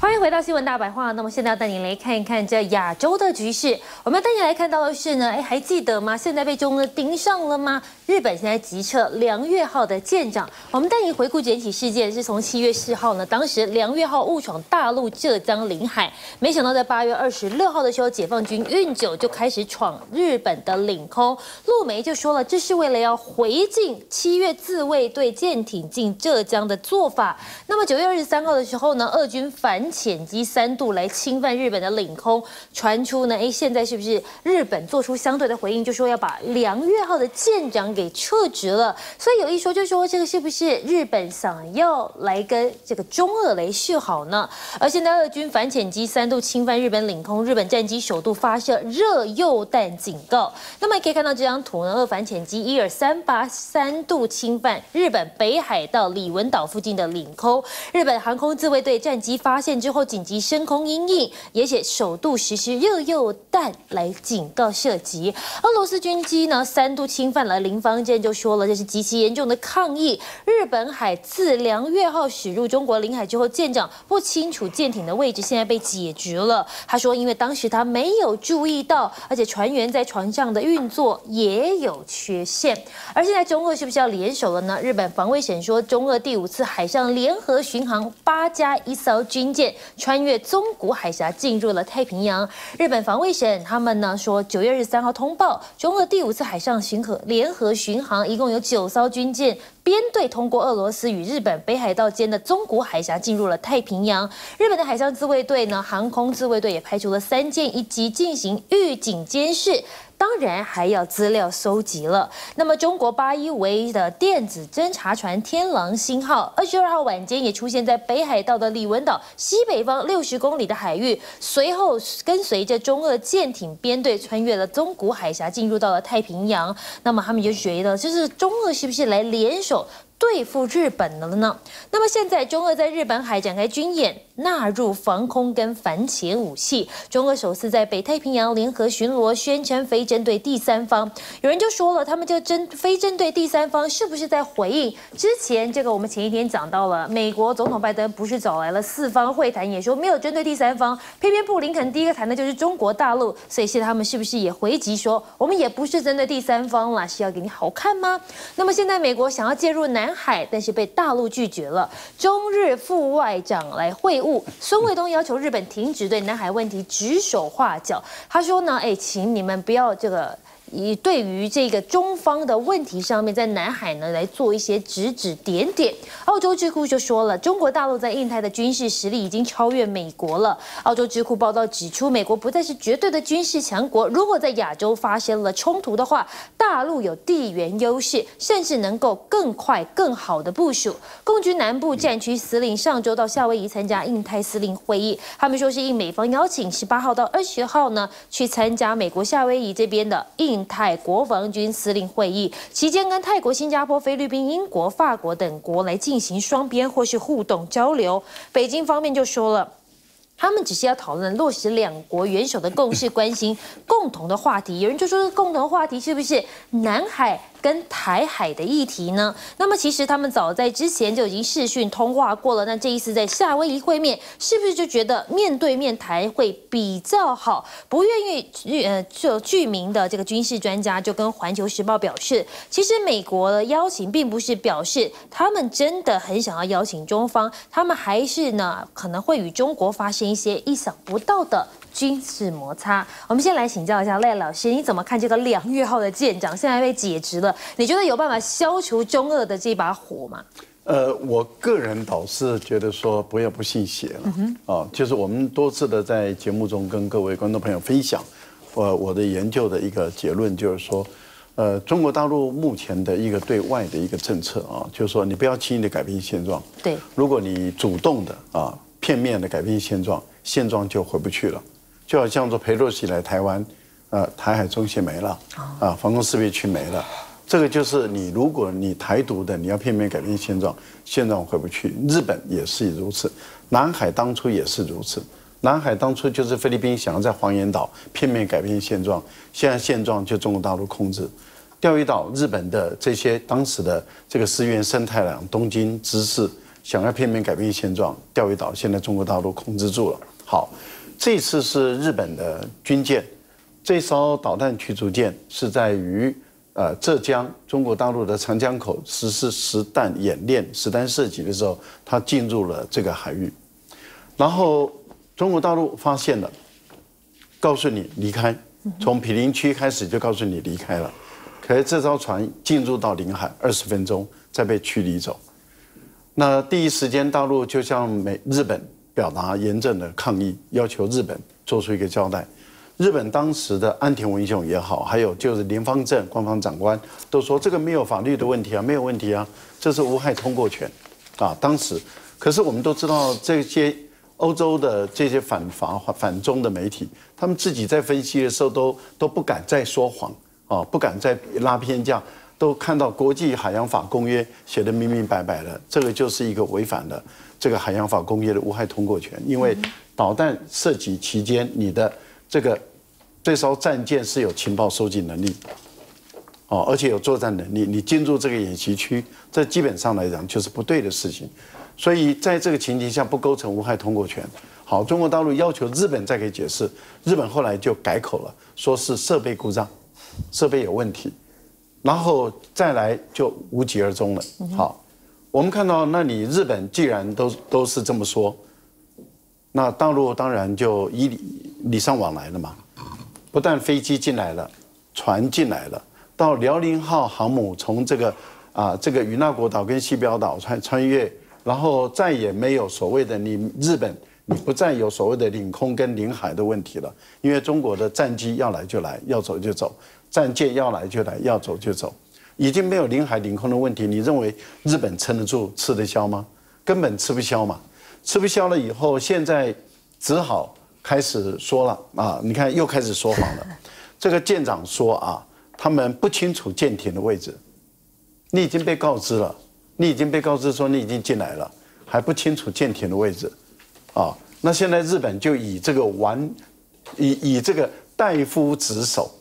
欢迎回到新闻大白话。那么现在要带你来看一看这亚洲的局势。我们要带你来看到的是呢，哎，还记得吗？现在被中国盯上了吗？日本现在急撤梁月号的舰长。我们带你回顾整体事件，是从七月四号呢，当时梁月号误闯大陆浙江领海，没想到在八月二十六号的时候，解放军运九就开始闯日本的领空。陆媒就说了，这是为了要回敬七月自卫队舰艇进浙江的做法。那么九月二十三号的时候呢，俄军反潜机三度来侵犯日本的领空，传出呢，哎，现在是不是日本做出相对的回应，就说要把梁月号的舰长给撤职了？所以有一说就说这个是不是日本想要来跟这个中俄雷示好呢？而现在俄军反潜机三度侵犯日本领空，日本战机首度发射热诱弹警告。那么可以看到这张图呢，俄反潜机伊尔三八三度侵犯日本北海道李文岛附近的领空，日本航空自卫队战机发现。之后紧急升空应应，也且首度实施热诱弹来警告射击。俄罗斯军机呢三度侵犯了林方舰，就说了这是极其严重的抗议。日本海自梁月号驶入中国领海之后，舰长不清楚舰艇的位置，现在被解职了。他说，因为当时他没有注意到，而且船员在船上的运作也有缺陷。而现在中俄是不是要联手了呢？日本防卫省说，中俄第五次海上联合巡航八加一艘军舰。穿越宗谷海峡进入了太平洋。日本防卫省他们呢说，九月二十三号通报，中俄第五次海上巡河联合巡航，一共有九艘军舰编队通过俄罗斯与日本北海道间的宗谷海峡进入了太平洋。日本的海上自卫队呢，航空自卫队也派出了三舰一机进行预警监视。当然还要资料搜集了。那么，中国八一唯一的电子侦察船“天狼星号”二十二号晚间也出现在北海道的李文岛西北方六十公里的海域，随后跟随着中俄舰艇编队穿越了宗谷海峡，进入到了太平洋。那么，他们就觉得，就是中俄是不是来联手？对付日本的了呢？那么现在中俄在日本海展开军演，纳入防空跟反潜武器。中俄首次在北太平洋联合巡逻，宣称非针对第三方。有人就说了，他们就针非针对第三方，是不是在回应之前这个？我们前一天讲到了，美国总统拜登不是找来了四方会谈，也说没有针对第三方，偏偏布林肯第一个谈的就是中国大陆。所以现在他们是不是也回击说，我们也不是针对第三方了，是要给你好看吗？那么现在美国想要介入南。海，但是被大陆拒绝了。中日副外长来会晤，孙卫东要求日本停止对南海问题指手画脚。他说呢，哎，请你们不要这个。以对于这个中方的问题上面，在南海呢来做一些指指点点。澳洲智库就说了，中国大陆在印太的军事实力已经超越美国了。澳洲智库报道指出，美国不再是绝对的军事强国，如果在亚洲发生了冲突的话，大陆有地缘优势，甚至能够更快、更好的部署。共军南部战区司令上周到夏威夷参加印太司令会议，他们说是应美方邀请，十八号到二十号呢去参加美国夏威夷这边的印。泰国防军司令会议期间，跟泰国、新加坡、菲律宾、英国、法国等国来进行双边或是互动交流。北京方面就说了，他们只是要讨论落实两国元首的共识，关心共同的话题。有人就说，共同话题是不是南海？跟台海的议题呢？那么其实他们早在之前就已经视讯通话过了。那这一次在夏威夷会面，是不是就觉得面对面谈会比较好？不愿意呃就具名的这个军事专家就跟环球时报表示，其实美国的邀请并不是表示他们真的很想要邀请中方，他们还是呢可能会与中国发生一些意想不到的。军事摩擦，我们先来请教一下赖老师，你怎么看这个两月号的舰长现在被解职了？你觉得有办法消除中俄的这把火吗？呃，我个人倒是觉得说不要不信邪了啊，就是我们多次的在节目中跟各位观众朋友分享，我我的研究的一个结论就是说，呃，中国大陆目前的一个对外的一个政策啊，就是说你不要轻易的改变现状，对，如果你主动的啊片面的改变现状，现状就回不去了。就好像说裴洛西来台湾，呃，台海中心没了，啊，防空识别区没了，这个就是你，如果你台独的，你要片面改变现状，现状回不去。日本也是如此，南海当初也是如此，南海当初就是菲律宾想要在黄岩岛片面改变现状，现在现状就中国大陆控制。钓鱼岛日本的这些当时的这个石原生太郎、东京知事。想要片面改变现状，钓鱼岛现在中国大陆控制住了。好，这次是日本的军舰，这艘导弹驱逐舰是在于呃浙江中国大陆的长江口实施实弹演练、实弹射击的时候，它进入了这个海域，然后中国大陆发现了，告诉你离开，从毗邻区开始就告诉你离开了，可是这艘船进入到领海二十分钟再被驱离走。那第一时间，大陆就向美日本表达严正的抗议，要求日本做出一个交代。日本当时的安田文雄也好，还有就是林方正官方长官都说这个没有法律的问题啊，没有问题啊，这是无害通过权啊。当时，可是我们都知道这些欧洲的这些反法反中的媒体，他们自己在分析的时候都都不敢再说谎啊，不敢再拉偏架。都看到国际海洋法公约写的明明白白的，这个就是一个违反了这个海洋法公约的无害通过权。因为导弹射击期间，你的这个这艘战舰是有情报收集能力，哦，而且有作战能力。你进入这个演习区，这基本上来讲就是不对的事情。所以在这个情形下，不构成无害通过权。好，中国大陆要求日本再给解释，日本后来就改口了，说是设备故障，设备有问题。然后再来就无疾而终了。好，我们看到，那你日本既然都都是这么说，那大陆当然就以礼礼尚往来了嘛。不但飞机进来了，船进来了，到辽宁号航母从这个啊这个与那国岛跟西表岛穿穿越，然后再也没有所谓的你日本你不再有所谓的领空跟领海的问题了，因为中国的战机要来就来，要走就走。战舰要来就来，要走就走，已经没有领海领空的问题。你认为日本撑得住、吃得消吗？根本吃不消嘛！吃不消了以后，现在只好开始说了啊！你看又开始说谎了。这个舰长说啊，他们不清楚舰艇的位置。你已经被告知了，你已经被告知说你已经进来了，还不清楚舰艇的位置啊？那现在日本就以这个玩，以以这个代夫职守。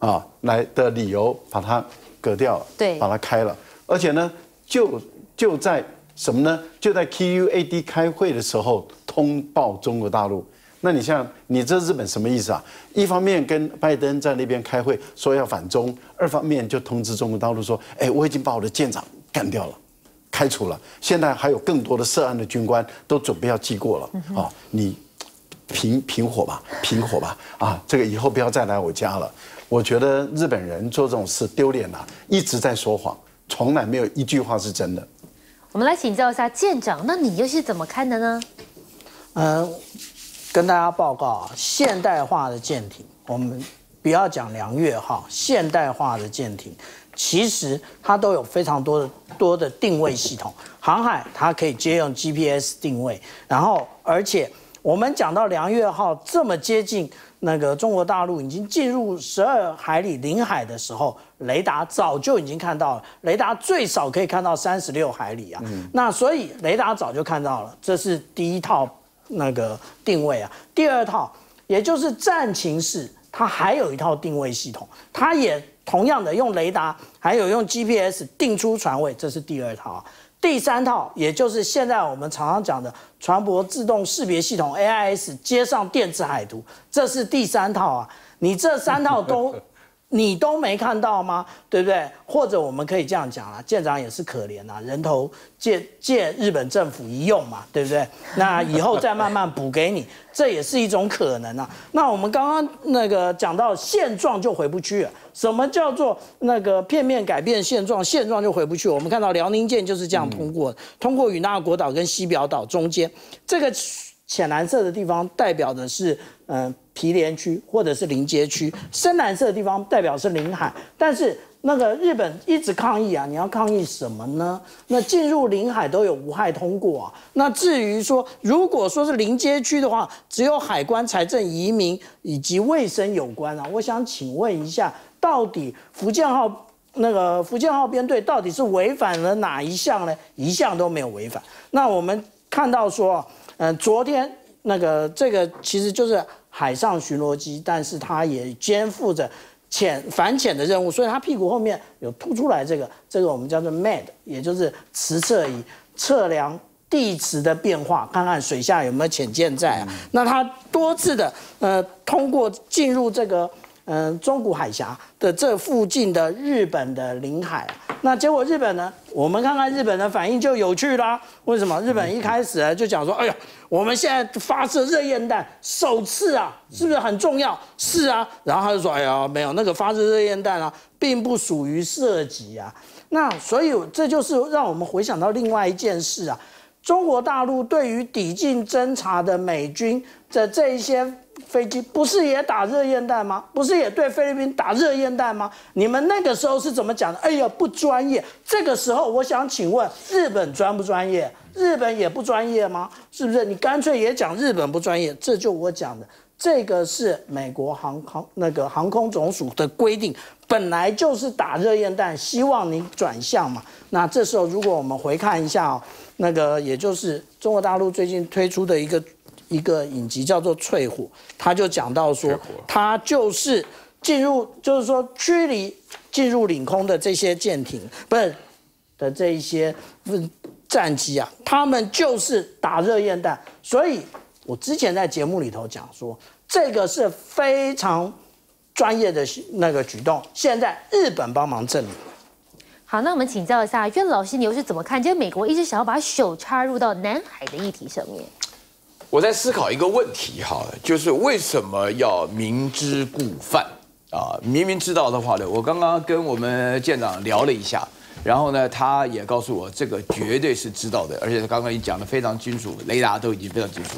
啊，来的理由把它割掉了，对，把它开了，而且呢，就就在什么呢？就在 QUAD 开会的时候通报中国大陆。那你像你这日本什么意思啊？一方面跟拜登在那边开会说要反中，二方面就通知中国大陆说，哎，我已经把我的舰长干掉了，开除了，现在还有更多的涉案的军官都准备要记过了啊，你平平火吧，平火吧，啊，这个以后不要再来我家了。我觉得日本人做这种事丢脸了，一直在说谎，从来没有一句话是真的。我们来请教一下舰长，那你又是怎么看的呢？嗯，跟大家报告啊，现代化的舰艇，我们不要讲梁月哈，现代化的舰艇，其实它都有非常多的多的定位系统，航海它可以接用 GPS 定位，然后而且我们讲到梁月号这么接近。那个中国大陆已经进入十二海里领海的时候，雷达早就已经看到了。雷达最少可以看到三十六海里啊。那所以雷达早就看到了，这是第一套那个定位啊。第二套，也就是战情室，它还有一套定位系统，它也同样的用雷达，还有用 GPS 定出船位，这是第二套。第三套，也就是现在我们常常讲的船舶自动识别系统 AIS 接上电子海图，这是第三套啊。你这三套都。你都没看到吗？对不对？或者我们可以这样讲啊，舰长也是可怜啊，人头借借日本政府一用嘛，对不对？那以后再慢慢补给你，这也是一种可能啊。那我们刚刚那个讲到现状就回不去了，什么叫做那个片面改变现状？现状就回不去。我们看到辽宁舰就是这样通过，通过与那国岛跟西表岛中间这个。浅蓝色的地方代表的是嗯毗连区或者是临街区，深蓝色的地方代表是领海。但是那个日本一直抗议啊，你要抗议什么呢？那进入领海都有无害通过啊。那至于说如果说是临街区的话，只有海关、财政、移民以及卫生有关啊。我想请问一下，到底福建号那个福建号编队到底是违反了哪一项呢？一项都没有违反。那我们看到说。嗯，昨天那个这个其实就是海上巡逻机，但是它也肩负着潜反潜的任务，所以它屁股后面有凸出来这个，这个我们叫做 MAD，也就是磁测仪，测量地磁的变化，看看水下有没有潜舰在啊。那它多次的呃通过进入这个嗯中古海峡的这附近的日本的领海，那结果日本呢，我们看看日本的反应就有趣啦。为什么日本一开始就讲说，哎呀，我们现在发射热焰弹首次啊，是不是很重要？是啊，然后他就说，哎呀，没有那个发射热焰弹啊，并不属于射击啊。那所以这就是让我们回想到另外一件事啊，中国大陆对于抵近侦察的美军的这一些飞机，不是也打热焰弹吗？不是也对菲律宾打热焰弹吗？你们那个时候是怎么讲的？哎呀，不专业。这个时候我想请问，日本专不专业？日本也不专业吗？是不是？你干脆也讲日本不专业？这就我讲的。这个是美国航空那个航空总署的规定，本来就是打热焰弹，希望你转向嘛。那这时候如果我们回看一下哦，那个也就是中国大陆最近推出的一个一个影集叫做《淬火》，他就讲到说，他就是进入，就是说驱离进入领空的这些舰艇，不是的这一些战机啊，他们就是打热焰弹，所以。我之前在节目里头讲说，这个是非常专业的那个举动。现在日本帮忙证明。好，那我们请教一下岳老师，你又是怎么看？就是美国一直想要把手插入到南海的议题上面。我在思考一个问题哈，就是为什么要明知故犯啊？明明知道的话呢，我刚刚跟我们舰长聊了一下。然后呢，他也告诉我，这个绝对是知道的，而且他刚刚已讲的非常清楚，雷达都已经非常清楚。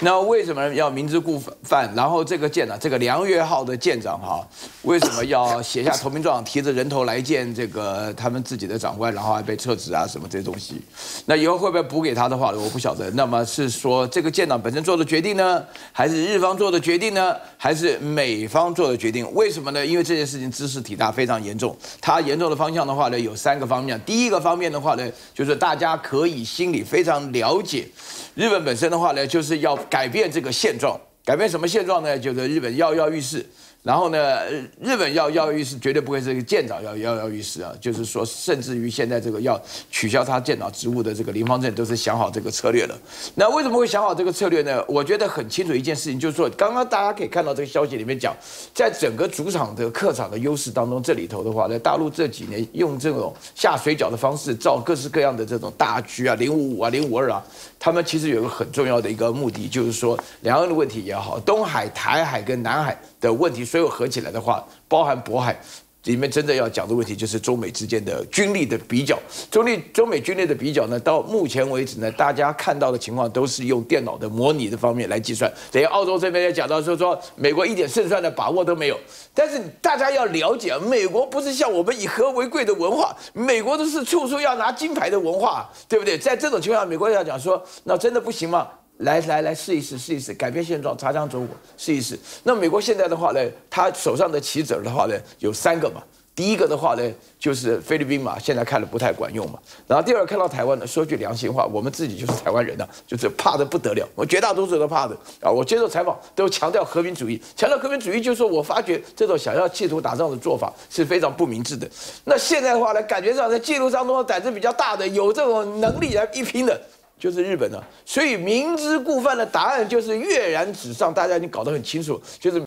那为什么要明知故犯？然后这个舰长，这个梁月号的舰长哈，为什么要写下投名状，提着人头来见这个他们自己的长官，然后还被撤职啊什么这些东西？那以后会不会补给他的话，我不晓得。那么是说这个舰长本身做的决定呢，还是日方做的决定呢，还是美方做的决定？为什么呢？因为这件事情知识体大，非常严重。它严重的方向的话呢，有三。个方面，第一个方面的话呢，就是大家可以心里非常了解，日本本身的话呢，就是要改变这个现状，改变什么现状呢？就是日本跃跃欲试。然后呢，日本要要于是绝对不会是一个舰长要要要欲试啊，就是说，甚至于现在这个要取消他舰长职务的这个林方正都是想好这个策略了。那为什么会想好这个策略呢？我觉得很清楚一件事情，就是说，刚刚大家可以看到这个消息里面讲，在整个主场的客场的优势当中，这里头的话，在大陆这几年用这种下水饺的方式造各式各样的这种大局啊，零五五啊，零五二啊，他们其实有个很重要的一个目的，就是说两岸的问题也好，东海、台海跟南海的问题。所有合起来的话，包含渤海里面真的要讲的问题，就是中美之间的军力的比较。中立中美军力的比较呢，到目前为止呢，大家看到的情况都是用电脑的模拟的方面来计算。等于澳洲这边也讲到说说，美国一点胜算的把握都没有。但是大家要了解，美国不是像我们以和为贵的文化，美国都是处处要拿金牌的文化，对不对？在这种情况下，美国要讲说，那真的不行吗？来来来，试一试，试一试，改变现状，擦枪走火，试一试。那美国现在的话呢，他手上的棋子的话呢，有三个嘛。第一个的话呢，就是菲律宾嘛，现在看了不太管用嘛。然后第二个看到台湾呢，说句良心话，我们自己就是台湾人呐，就是怕的不得了。我绝大多数都怕的啊。我接受采访都强调和平主义，强调和平主义，就是说我发觉这种想要企图打仗的做法是非常不明智的。那现在的话呢，感觉上在记录当中胆子比较大的，有这种能力来一拼的。就是日本的，所以明知故犯的答案就是跃然纸上，大家已经搞得很清楚。就是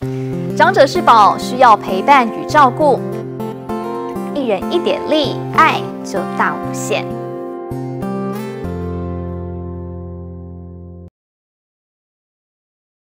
长者是宝，需要陪伴与照顾，一人一点力，爱就大无限。